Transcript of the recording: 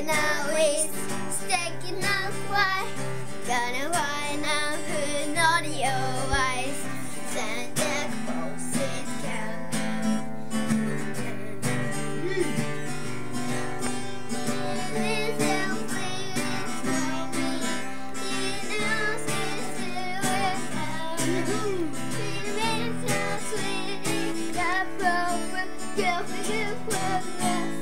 Taking our ways, taking our fly. Gonna wind up with audio eyes. Send that close it can. Girl, forgive, forgive, forgive.